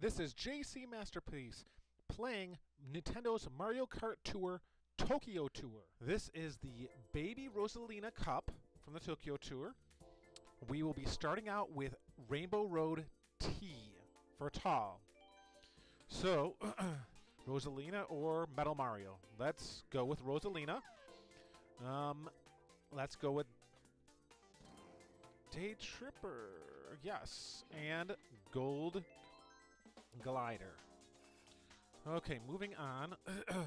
This is JC Masterpiece playing Nintendo's Mario Kart Tour Tokyo Tour. This is the Baby Rosalina Cup from the Tokyo Tour. We will be starting out with Rainbow Road T for tall. So, Rosalina or Metal Mario? Let's go with Rosalina. Um, let's go with Daytripper. Yes, and Gold Glider. Okay, moving on.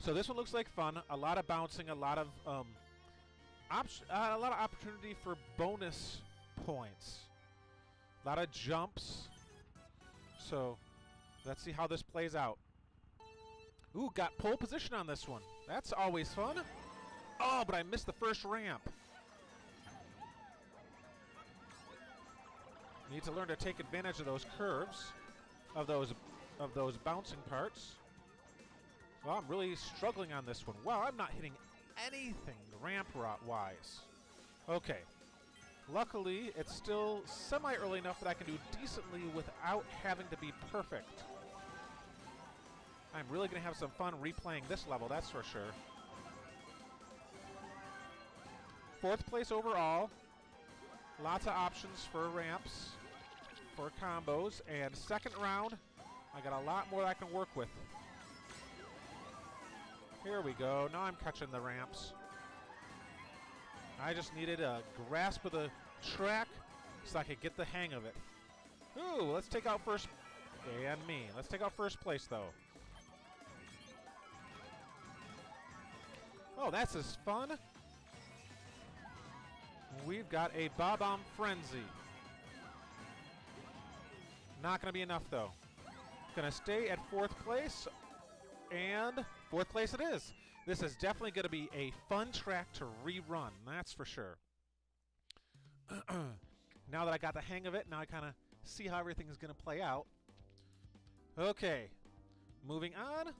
so this one looks like fun. A lot of bouncing, a lot of um, uh, a lot of opportunity for bonus points. A lot of jumps. So let's see how this plays out. Ooh, got pole position on this one. That's always fun. Oh, but I missed the first ramp. Need to learn to take advantage of those curves, of those of those bouncing parts. Well, I'm really struggling on this one. Wow, I'm not hitting anything ramp rot wise. Okay. Luckily, it's still semi early enough that I can do decently without having to be perfect. I'm really going to have some fun replaying this level, that's for sure. Fourth place overall. Lots of options for ramps, for combos, and second round, I got a lot more I can work with. Here we go. Now I'm catching the ramps. I just needed a grasp of the track so I could get the hang of it. Ooh, let's take out first... And me. Let's take out first place, though. Oh, that's as fun. We've got a Bob-omb Frenzy. Not going to be enough, though. Going to stay at fourth place. And fourth place it is. This is definitely going to be a fun track to rerun. That's for sure. now that I got the hang of it, now I kind of see how everything is going to play out. Okay. Moving on.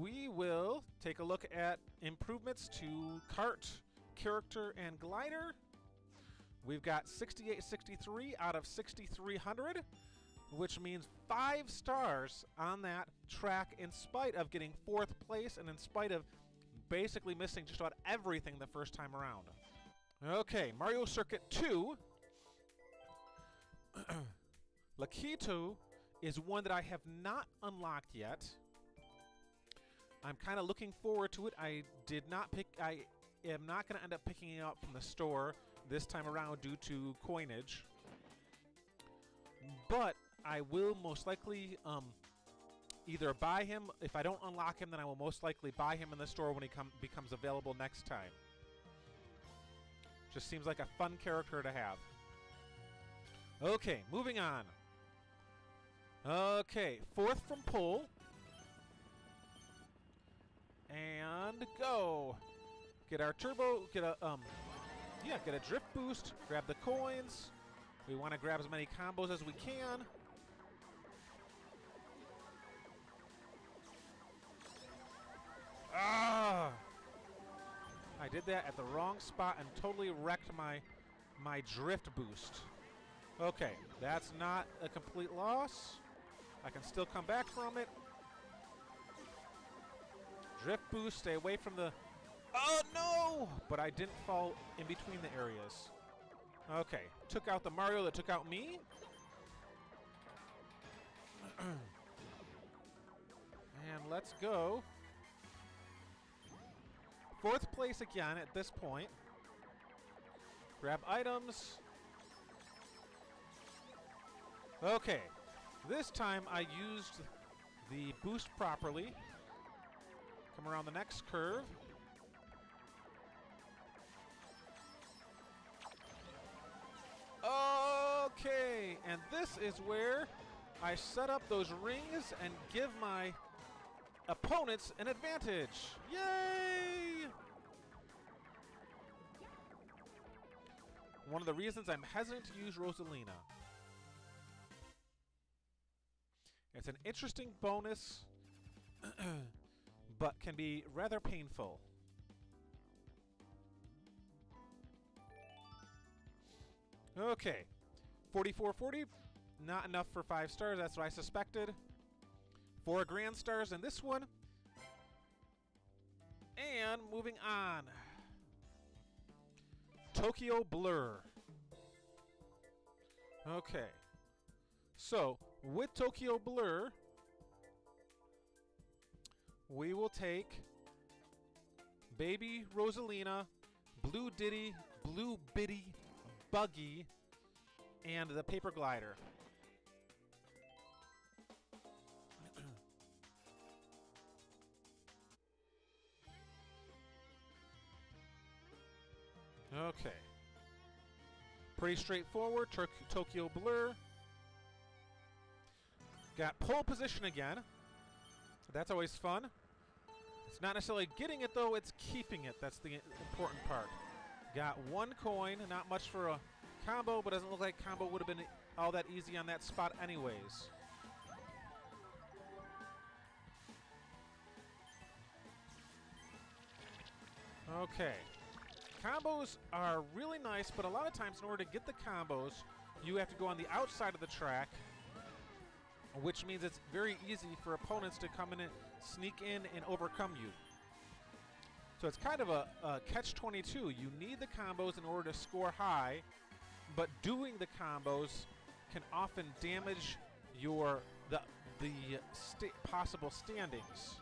We will take a look at improvements to cart character and glider. We've got 6863 out of 6300, which means five stars on that track in spite of getting fourth place and in spite of basically missing just about everything the first time around. Okay, Mario Circuit 2. Lakitu is one that I have not unlocked yet. I'm kind of looking forward to it. I did not pick. I am not going to end up picking it up from the store this time around due to coinage. But I will most likely um, either buy him. If I don't unlock him, then I will most likely buy him in the store when he com- becomes available next time. Just seems like a fun character to have. Okay, moving on. Okay, fourth from pole. And go. Get our turbo, get a, um, yeah, get a drift boost, grab the coins. We want to grab as many combos as we can. Ah! I did that at the wrong spot and totally wrecked my my drift boost. Okay, that's not a complete loss. I can still come back from it. Drift boost, stay away from the... Oh, no! But I didn't fall in between the areas. Okay, took out the Mario that took out me. and let's go. Fourth place again at this point. Grab items. Okay, this time I used the boost properly. Come around the next curve. And this is where I set up those rings and give my opponents an advantage. Yay! One of the reasons I'm hesitant to use Rosalina. It's an interesting bonus, but can be rather painful. Okay. 4440, not enough for five stars. That's what I suspected. Four grand stars in this one. And moving on. Tokyo Blur. Okay. So, with Tokyo Blur, we will take Baby Rosalina, Blue Diddy, Blue Biddy, Buggy, and the Paper Glider. okay. Pretty straightforward. Tur Tokyo Blur. Got pole position again. That's always fun. It's not necessarily getting it, though. It's keeping it. That's the important part. Got one coin. Not much for a combo, but doesn't look like combo would have been all that easy on that spot anyways. Okay. Combos are really nice, but a lot of times in order to get the combos, you have to go on the outside of the track, which means it's very easy for opponents to come in and sneak in and overcome you. So it's kind of a, a catch-22. You need the combos in order to score high, but doing the combos can often damage your the the sta possible standings.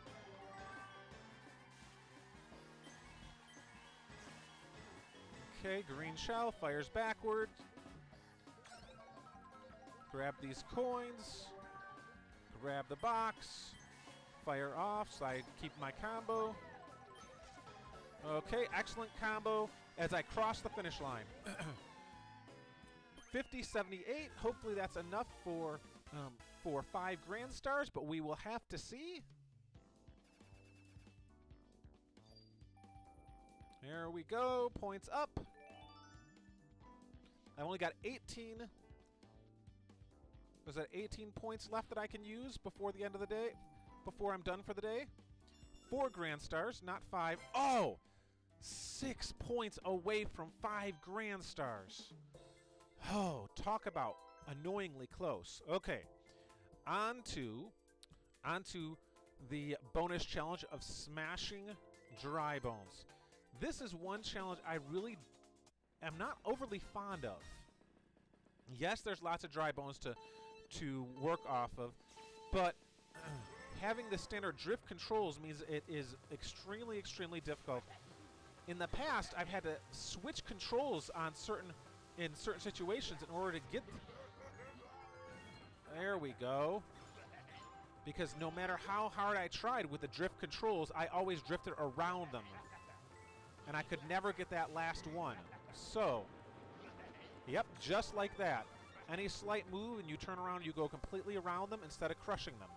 Okay, green shell fires backward. Grab these coins. Grab the box. Fire off so I keep my combo. Okay, excellent combo as I cross the finish line. 5078. Hopefully that's enough for um, for five grand stars, but we will have to see. There we go. Points up. I've only got 18. Was that 18 points left that I can use before the end of the day? Before I'm done for the day? Four grand stars, not five. Oh! Six points away from five grand stars. Oh, talk about annoyingly close. Okay, on to, on to the bonus challenge of smashing dry bones. This is one challenge I really am not overly fond of. Yes, there's lots of dry bones to to work off of, but having the standard drift controls means it is extremely, extremely difficult. In the past, I've had to switch controls on certain in certain situations in order to get. There we go. Because no matter how hard I tried with the drift controls, I always drifted around them. And I could never get that last one. So, yep, just like that. Any slight move and you turn around, you go completely around them instead of crushing them.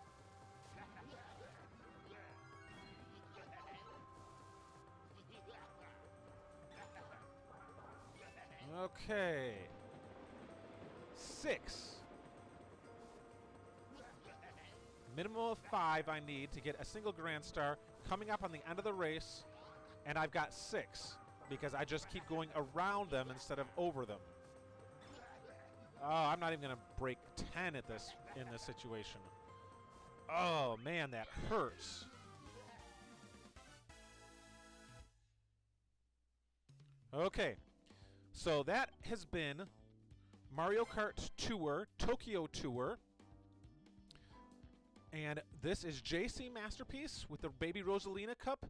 Okay. Six. Minimum of five I need to get a single Grand Star coming up on the end of the race, and I've got six because I just keep going around them instead of over them. Oh, I'm not even going to break 10 at this in this situation. Oh, man, that hurts. Okay, so that has been Mario Kart Tour, Tokyo Tour. And this is JC Masterpiece with the Baby Rosalina Cup.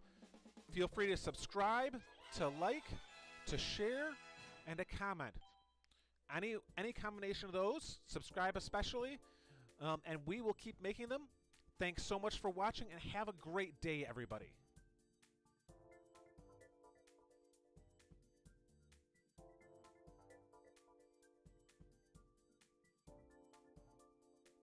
Feel free to subscribe, to like, to share, and to comment. Any any combination of those, subscribe especially, um, and we will keep making them. Thanks so much for watching, and have a great day, everybody.